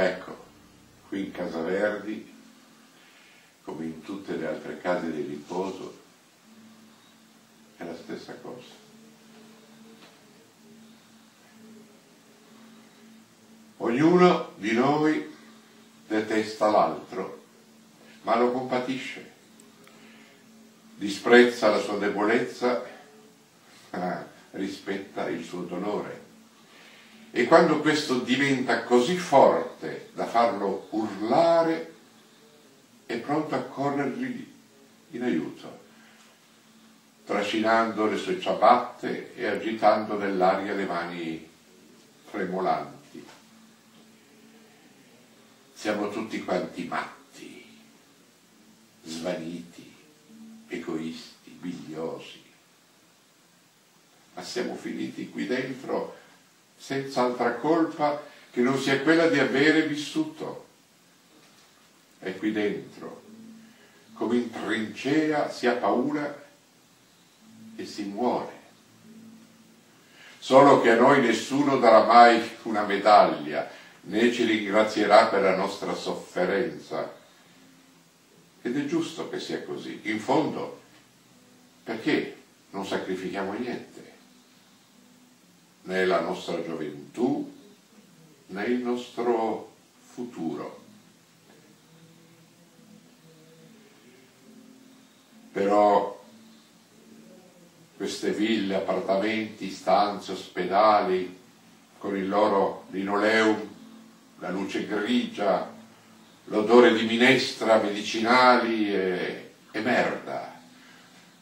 Ecco, qui in Casa Verdi, come in tutte le altre case di riposo, è la stessa cosa. Ognuno di noi detesta l'altro, ma lo compatisce, disprezza la sua debolezza, rispetta il suo dolore. E quando questo diventa così forte da farlo urlare, è pronto a corrergli in aiuto, trascinando le sue ciabatte e agitando nell'aria le mani tremolanti siamo tutti quanti matti, svaniti, egoisti, bigliosi. Ma siamo finiti qui dentro senza altra colpa che non sia quella di avere vissuto. E qui dentro, come in trincea, si ha paura e si muore. Solo che a noi nessuno darà mai una medaglia, né ci ringrazierà per la nostra sofferenza. Ed è giusto che sia così. In fondo, perché non sacrifichiamo niente? Né la nostra gioventù, né il nostro futuro. Però queste ville, appartamenti, stanze, ospedali, con il loro linoleum la luce grigia, l'odore di minestra, medicinali e, e merda.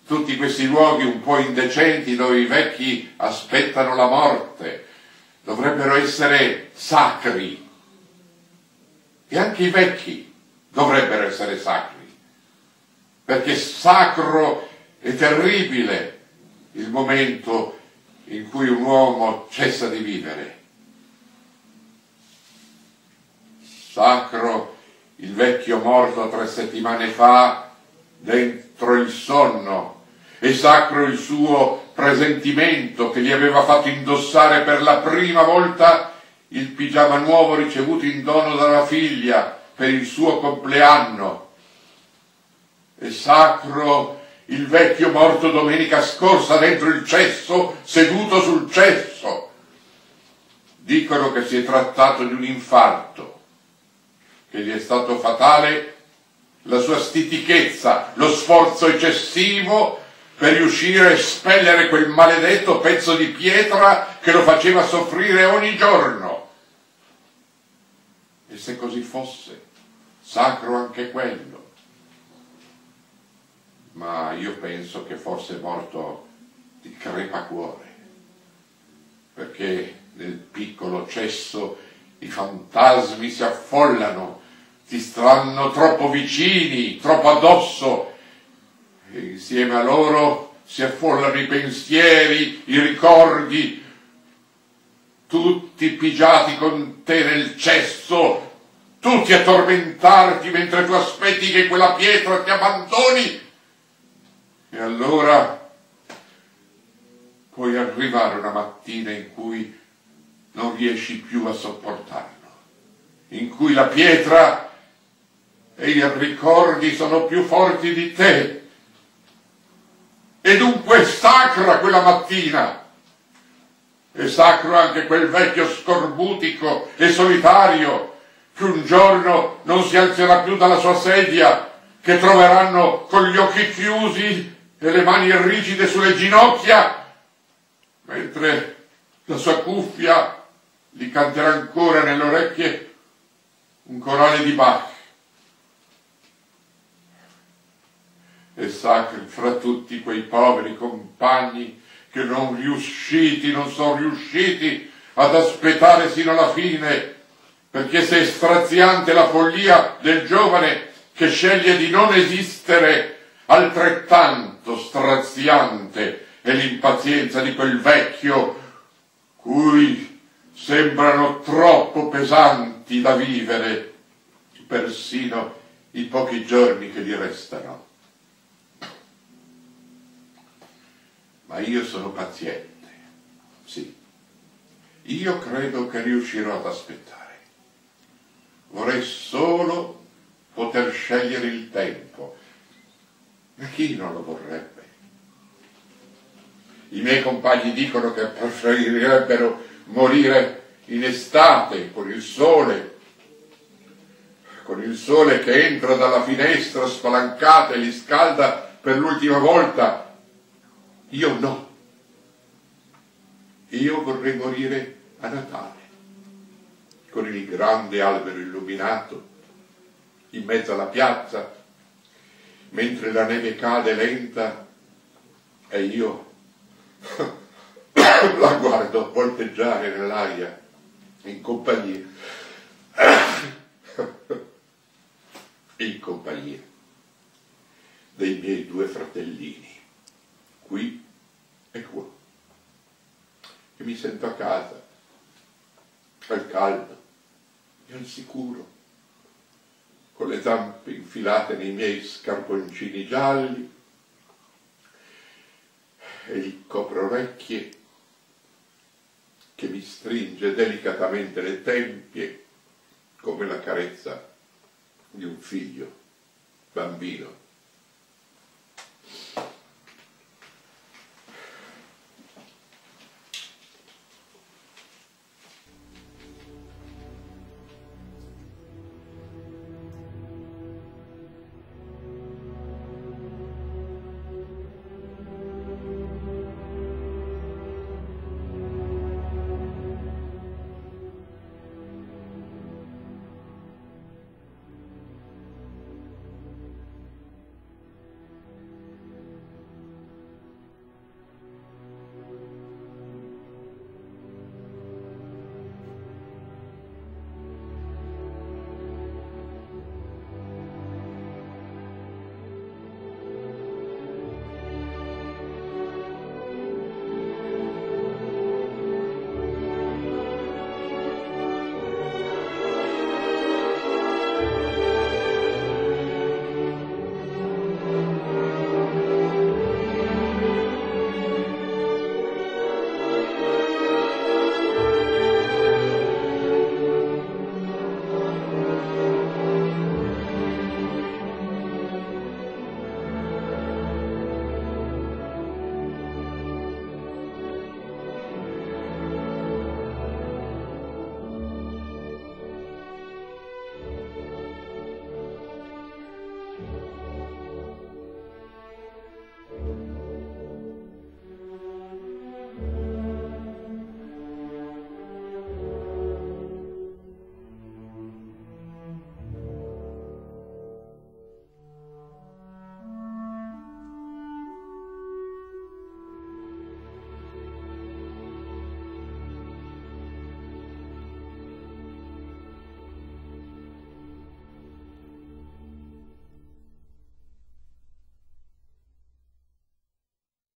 Tutti questi luoghi un po' indecenti dove i vecchi aspettano la morte dovrebbero essere sacri. E anche i vecchi dovrebbero essere sacri. Perché sacro e terribile il momento in cui un uomo cessa di vivere sacro il vecchio morto tre settimane fa dentro il sonno e sacro il suo presentimento che gli aveva fatto indossare per la prima volta il pigiama nuovo ricevuto in dono dalla figlia per il suo compleanno. E sacro il vecchio morto domenica scorsa dentro il cesso, seduto sul cesso. Dicono che si è trattato di un infarto che gli è stato fatale la sua stitichezza, lo sforzo eccessivo per riuscire a espellere quel maledetto pezzo di pietra che lo faceva soffrire ogni giorno. E se così fosse, sacro anche quello. Ma io penso che forse è morto di crepacuore, perché nel piccolo cesso i fantasmi si affollano, ti stanno troppo vicini, troppo addosso, e insieme a loro si affollano i pensieri, i ricordi, tutti pigiati con te nel cesso, tutti a tormentarti mentre tu aspetti che quella pietra ti abbandoni. E allora puoi arrivare una mattina in cui non riesci più a sopportarlo, in cui la pietra e i ricordi sono più forti di te. E dunque è sacra quella mattina. È sacro anche quel vecchio scorbutico e solitario che un giorno non si alzerà più dalla sua sedia, che troveranno con gli occhi chiusi e le mani rigide sulle ginocchia, mentre la sua cuffia gli canterà ancora nelle orecchie un corale di Bach. E sacri fra tutti quei poveri compagni che non riusciti, non sono riusciti ad aspettare sino alla fine, perché se è straziante la follia del giovane che sceglie di non esistere, altrettanto straziante è l'impazienza di quel vecchio cui sembrano troppo pesanti da vivere, persino i pochi giorni che gli restano. Ma io sono paziente, sì. Io credo che riuscirò ad aspettare. vorrei solo poter scegliere il tempo. Ma chi non lo vorrebbe? I miei compagni dicono che preferirebbero morire in estate con il sole, con il sole che entra dalla finestra spalancata e li scalda per l'ultima volta. Io no. Io vorrei morire a Natale, con il grande albero illuminato, in mezzo alla piazza, mentre la neve cade lenta e io la guardo volteggiare nell'aria in compagnia, in compagnia dei miei due fratellini, qui e qua. E mi sento a casa, al caldo e al sicuro, con le zampe infilate nei miei scarponcini gialli e il coprorecchie che mi stringe delicatamente le tempie come la carezza di un figlio bambino.